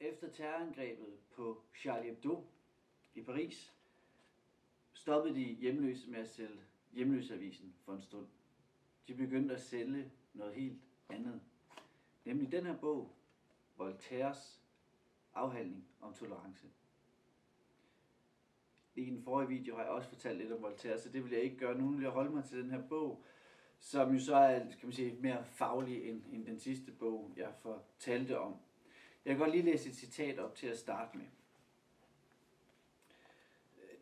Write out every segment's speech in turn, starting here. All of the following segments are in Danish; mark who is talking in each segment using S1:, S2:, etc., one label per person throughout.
S1: Efter terrorangrebet på Charlie Hebdo i Paris, stoppede de hjemløse med at sælge hjemløseavisen for en stund. De begyndte at sælge noget helt andet. Nemlig den her bog, Voltaires afhandling om tolerance. I den forrige video har jeg også fortalt lidt om Voltaire, så det vil jeg ikke gøre nu. Nu vil jeg holde mig til den her bog, som jo så er kan man sige, mere faglig end, end den sidste bog, jeg fortalte om. Jeg kan godt lige læse et citat op til at starte med.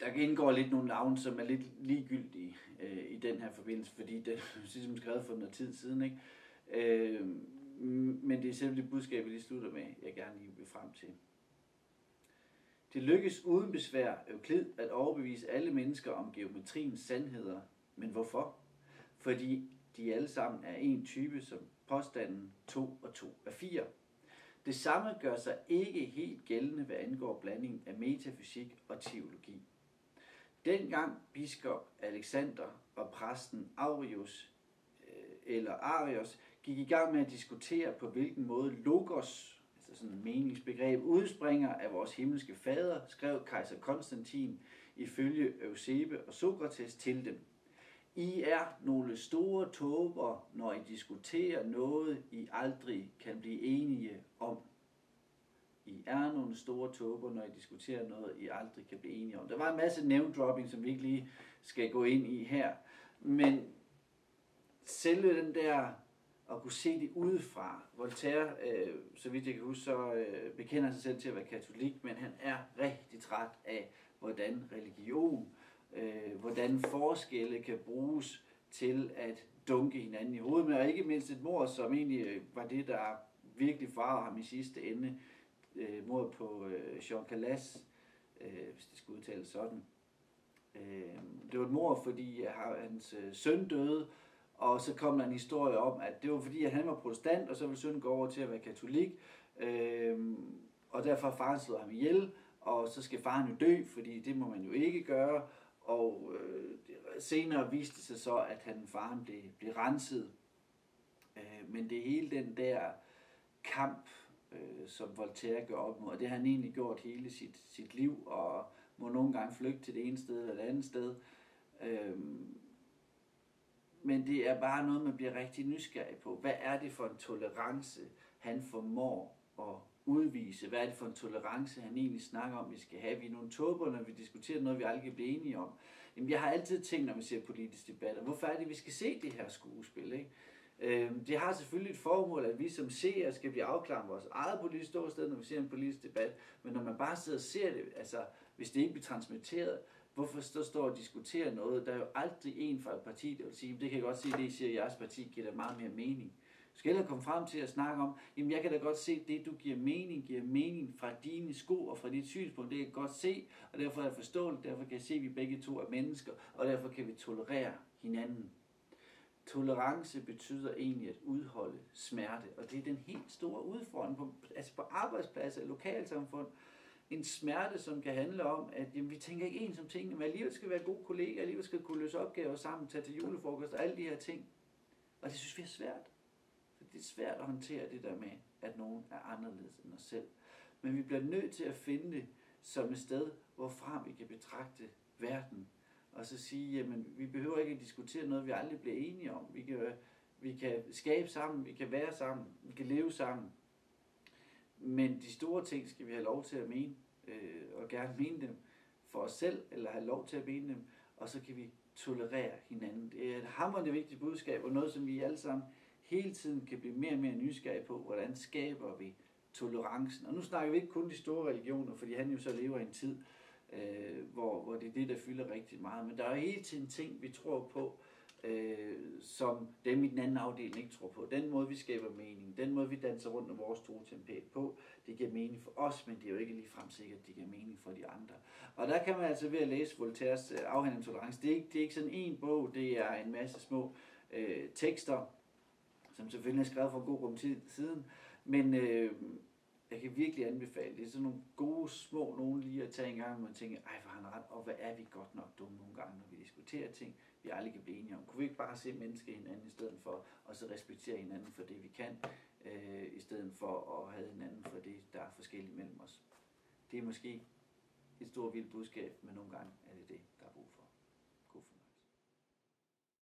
S1: Der indgår lidt nogle navne, som er lidt ligegyldige øh, i den her forbindelse, fordi det er ligesom skrevet for noget tid siden. Ikke? Øh, men det er simpelthen det budskab, jeg lige slutter med, jeg gerne lige vil frem til. Det lykkes uden besvær Euklid at overbevise alle mennesker om geometriens sandheder. Men hvorfor? Fordi de alle sammen er en type som påstanden 2 og 2 er 4. Det samme gør sig ikke helt gældende, hvad angår blandingen af metafysik og teologi. Dengang biskop Alexander og præsten Aurius øh, eller Arius gik i gang med at diskutere på hvilken måde logos, altså sådan et meningsbegreb, udspringer af vores himmelske fader, skrev kejser Konstantin ifølge Eusebe og Sokrates til dem. I er nogle store tåber, når I diskuterer noget, I aldrig kan blive enige om. I er nogle store tåber, når I diskuterer noget, I aldrig kan blive enige om. Der var en masse name dropping, som vi ikke lige skal gå ind i her. Men selve den der at kunne se det udefra. Voltaire, øh, så vidt jeg kan huske, så øh, bekender sig selv til at være katolik, men han er rigtig træt af, hvordan religion, øh, Øh, hvordan forskelle kan bruges til at dunke hinanden i hovedet, med, og ikke mindst et mord, som egentlig øh, var det, der virkelig farvede ham i sidste ende. Øh, mordet på øh, Jean Calas, øh, hvis det skulle udtales sådan. Øh, det var et mord, fordi øh, hans øh, søn døde, og så kom der en historie om, at det var fordi, at han var protestant, og så ville sønnen gå over til at være katolik. Øh, og derfor faren slog ham ihjel, og så skal faren jo dø, fordi det må man jo ikke gøre. Og øh, senere viste det sig så, at han faren blev, blev renset. Øh, men det er hele den der kamp, øh, som Voltaire gør op mod, og det har han egentlig gjort hele sit, sit liv, og må nogle gange flygte til det ene sted eller det andet sted. Øh, men det er bare noget, man bliver rigtig nysgerrig på. Hvad er det for en tolerance, han formår at udvise? Hvad er det for en tolerance, han egentlig snakker om, vi skal have? Vi er nogle tåber, når vi diskuterer noget, vi aldrig kan blive enige om. Jamen, jeg har altid tænkt, når vi ser politiske debatter, hvorfor er det, vi skal se det her skuespil? Ikke? Øhm, det har selvfølgelig et formål, at vi som seere skal blive afklaret vores eget politiske ståsted, når vi ser en politisk debat. Men når man bare sidder og ser det, altså hvis det ikke bliver transmitteret, hvorfor så står og diskutere noget? Der er jo aldrig en fra et parti, der vil sige, det kan jeg godt se, det I siger, at jeres parti giver da meget mere mening skal skal komme frem til at snakke om, jamen jeg kan da godt se, det du giver mening, giver mening fra dine sko og fra dit synspunkt, det kan jeg godt se, og derfor er jeg forståeligt, derfor kan jeg se, at vi begge to er mennesker, og derfor kan vi tolerere hinanden. Tolerance betyder egentlig at udholde smerte, og det er den helt store udfordring på, altså på arbejdspladser, lokalsamfund, en smerte, som kan handle om, at jamen, vi tænker ikke ens om tingene, men alligevel skal vi være gode kolleger, alligevel skal kunne løse opgaver sammen, tage til julefrokost og alle de her ting. Og det synes vi er svært. Det er svært at håndtere det der med, at nogen er anderledes end os selv. Men vi bliver nødt til at finde det som et sted, hvorfra vi kan betragte verden. Og så sige, jamen vi behøver ikke at diskutere noget, vi aldrig bliver enige om. Vi kan, vi kan skabe sammen, vi kan være sammen, vi kan leve sammen. Men de store ting skal vi have lov til at mene, øh, og gerne mene dem for os selv, eller have lov til at mene dem, og så kan vi tolerere hinanden. Det er et hammerende vigtigt budskab, og noget, som vi alle sammen hele tiden kan blive mere og mere nysgerrig på, hvordan skaber vi tolerancen. Og nu snakker vi ikke kun de store religioner, fordi han jo så lever i en tid, øh, hvor, hvor det er det, der fylder rigtig meget. Men der er hele tiden ting, vi tror på, øh, som dem i den anden afdeling ikke tror på. Den måde, vi skaber mening, den måde, vi danser rundt om vores totempæl på, det giver mening for os, men det er jo ikke ligefrem sikkert, at det giver mening for de andre. Og der kan man altså ved at læse Voltaires øh, afhandling afhandling tolerance, det er, ikke, det er ikke sådan en bog, det er en masse små øh, tekster, som selvfølgelig er skrevet for en god rum tid siden, men øh, jeg kan virkelig anbefale, det er sådan nogle gode, små nogen lige at tage en gang, og man tænker, ej, hvor han ret, og hvad er vi godt nok dumme nogle gange, når vi diskuterer ting, vi aldrig kan blive enige om. Kunne vi ikke bare se mennesker hinanden i stedet for, og så respektere hinanden for det, vi kan, øh, i stedet for at have hinanden for det, der er forskelligt mellem Det er måske et stort vildt budskab, men nogle gange er det det, der er brug for.